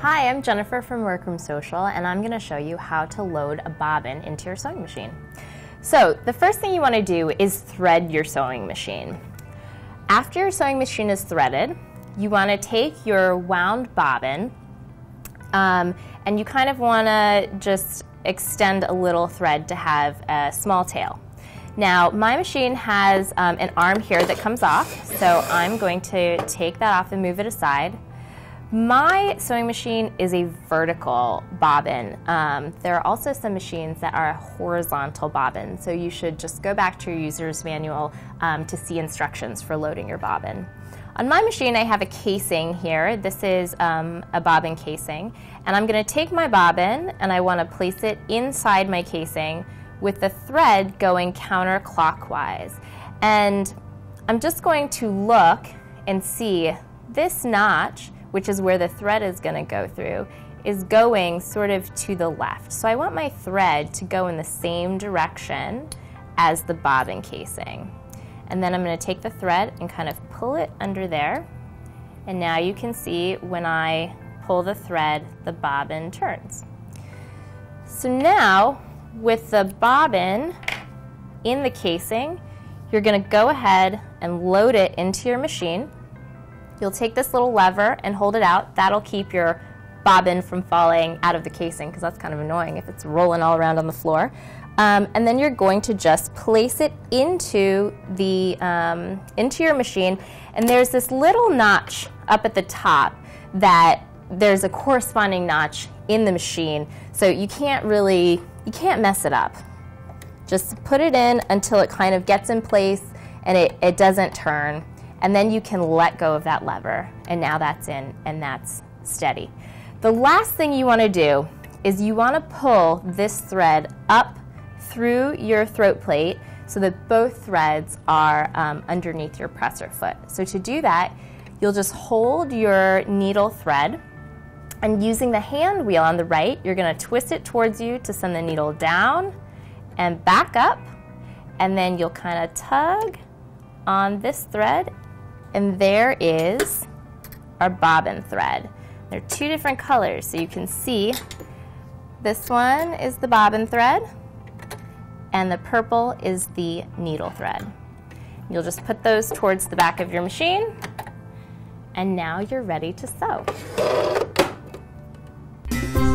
Hi, I'm Jennifer from Workroom Social and I'm going to show you how to load a bobbin into your sewing machine. So the first thing you want to do is thread your sewing machine. After your sewing machine is threaded, you want to take your wound bobbin um, and you kind of want to just extend a little thread to have a small tail. Now, my machine has um, an arm here that comes off, so I'm going to take that off and move it aside. My sewing machine is a vertical bobbin. Um, there are also some machines that are a horizontal bobbin, so you should just go back to your user's manual um, to see instructions for loading your bobbin. On my machine, I have a casing here. This is um, a bobbin casing. And I'm going to take my bobbin and I want to place it inside my casing with the thread going counterclockwise. And I'm just going to look and see this notch, which is where the thread is going to go through, is going sort of to the left. So I want my thread to go in the same direction as the bobbin casing. And then I'm going to take the thread and kind of pull it under there. And now you can see when I pull the thread, the bobbin turns. So now, with the bobbin in the casing, you're going to go ahead and load it into your machine. You'll take this little lever and hold it out. That'll keep your bobbin from falling out of the casing because that's kind of annoying if it's rolling all around on the floor. Um, and then you're going to just place it into the um, into your machine and there's this little notch up at the top that there's a corresponding notch in the machine so you can't really you can't mess it up just put it in until it kind of gets in place and it, it doesn't turn and then you can let go of that lever and now that's in and that's steady the last thing you want to do is you want to pull this thread up through your throat plate so that both threads are um, underneath your presser foot. So to do that, you'll just hold your needle thread and using the hand wheel on the right, you're going to twist it towards you to send the needle down and back up. And then you'll kind of tug on this thread and there is our bobbin thread. They're two different colors so you can see this one is the bobbin thread and the purple is the needle thread. You'll just put those towards the back of your machine and now you're ready to sew. Bye.